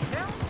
that count?